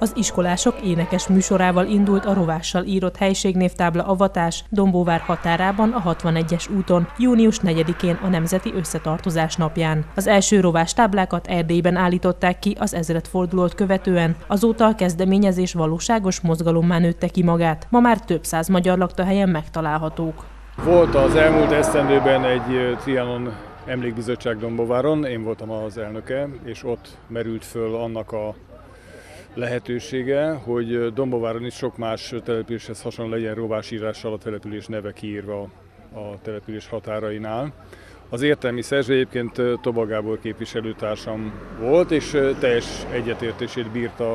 Az iskolások énekes műsorával indult a rovással írott helységnévtábla avatás Dombóvár határában a 61-es úton, június 4-én a Nemzeti Összetartozás napján. Az első rovás táblákat Erdélyben állították ki az ezredfordulót követően, azóta a kezdeményezés valóságos mozgalommá nőtte ki magát. Ma már több száz magyar lakta helyen megtalálhatók. Volt az elmúlt esztendőben egy Trianon emlékbizottság Dombováron, én voltam az elnöke, és ott merült föl annak a lehetősége, hogy Dombováron is sok más településhez hasonló legyen rovásírással a település neve kiírva a település határainál. Az értelmi szerző egyébként Tobagából képviselőtársam volt, és teljes egyetértését bírta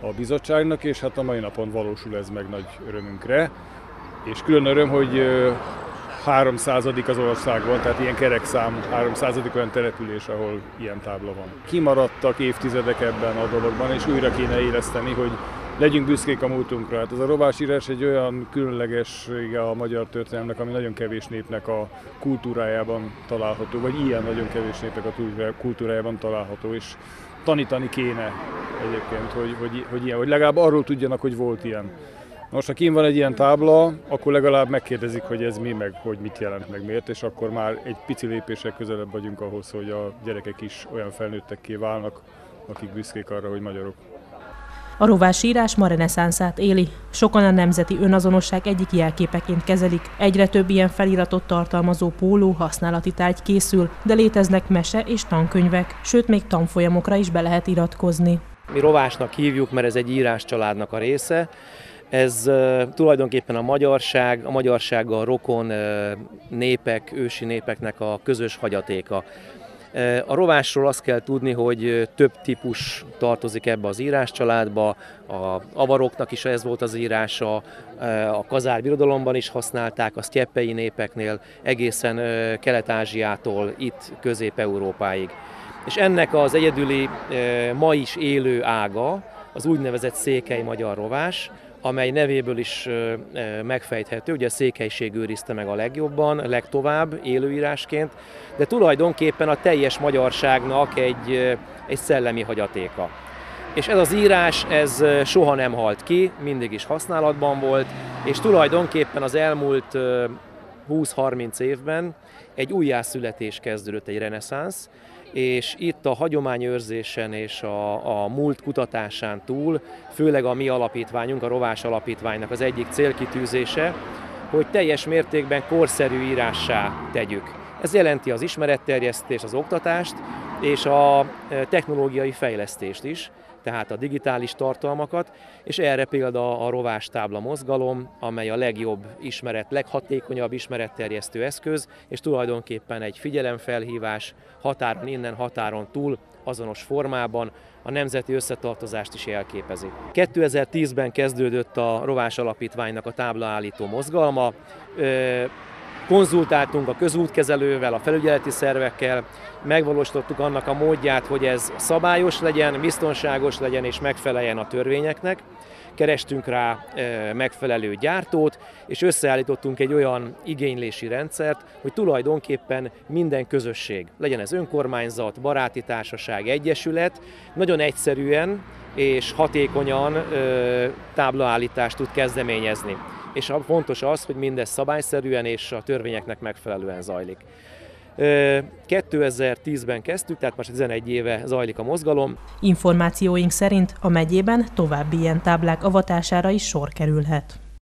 a bizottságnak, és hát a mai napon valósul ez meg nagy örömünkre. És külön öröm, hogy 300 az országban, tehát ilyen kerekszám, 300 olyan település, ahol ilyen tábla van. Kimaradtak évtizedek ebben a dologban, és újra kéne éleszteni, hogy legyünk büszkék a múltunkra. Hát ez a rovásírás egy olyan különlegessége a magyar történelmnek, ami nagyon kevés népnek a kultúrájában található, vagy ilyen nagyon kevés népnek a kultúrájában található, és tanítani kéne egyébként, hogy, hogy, hogy, ilyen, hogy legalább arról tudjanak, hogy volt ilyen. Most, ha kín van egy ilyen tábla, akkor legalább megkérdezik, hogy ez mi, meg hogy mit jelent, meg miért, és akkor már egy pici lépések közelebb vagyunk ahhoz, hogy a gyerekek is olyan felnőttekké válnak, akik büszkék arra, hogy magyarok. A rovásírás ma reneszánszát éli. Sokan a nemzeti önazonosság egyik jelképeként kezelik. Egyre több ilyen feliratot tartalmazó póló használati tárgy készül, de léteznek mese és tankönyvek, sőt még tanfolyamokra is be lehet iratkozni. Mi rovásnak hívjuk, mert ez egy írás családnak a része. Ez tulajdonképpen a magyarság, a magyarsággal rokon népek, ősi népeknek a közös hagyatéka. A rovásról azt kell tudni, hogy több típus tartozik ebbe az íráscsaládba, a avaroknak is ez volt az írása, a kazár birodalomban is használták, a sztyeppei népeknél egészen Kelet-Ázsiától itt Közép-Európáig. És ennek az egyedüli ma is élő ága az úgynevezett székely magyar rovás, amely nevéből is megfejthető, ugye a székelység őrizte meg a legjobban, legtovább élőírásként, de tulajdonképpen a teljes magyarságnak egy, egy szellemi hagyatéka. És ez az írás, ez soha nem halt ki, mindig is használatban volt, és tulajdonképpen az elmúlt 20-30 évben egy újjászületés kezdődött, egy reneszánsz, és itt a hagyományőrzésen és a, a múlt kutatásán túl, főleg a mi alapítványunk, a Rovás Alapítványnak az egyik célkitűzése, hogy teljes mértékben korszerű írássá tegyük. Ez jelenti az ismeretterjesztést, az oktatást és a e, technológiai fejlesztést is, tehát a digitális tartalmakat, és erre példa a rovástábla mozgalom, amely a legjobb ismeret, leghatékonyabb ismeretterjesztő eszköz, és tulajdonképpen egy figyelemfelhívás határon innen, határon túl, azonos formában, a nemzeti összetartozást is jelképezi. 2010-ben kezdődött a Rovás Alapítványnak a táblaállító mozgalma, konzultáltunk a közútkezelővel, a felügyeleti szervekkel, megvalósítottuk annak a módját, hogy ez szabályos legyen, biztonságos legyen és megfeleljen a törvényeknek. Kerestünk rá e, megfelelő gyártót, és összeállítottunk egy olyan igénylési rendszert, hogy tulajdonképpen minden közösség, legyen ez önkormányzat, baráti társaság, egyesület, nagyon egyszerűen és hatékonyan e, táblaállítást tud kezdeményezni és fontos az, hogy mindez szabályszerűen és a törvényeknek megfelelően zajlik. 2010-ben kezdtük, tehát most 11 éve zajlik a mozgalom. Információink szerint a megyében további ilyen táblák avatására is sor kerülhet.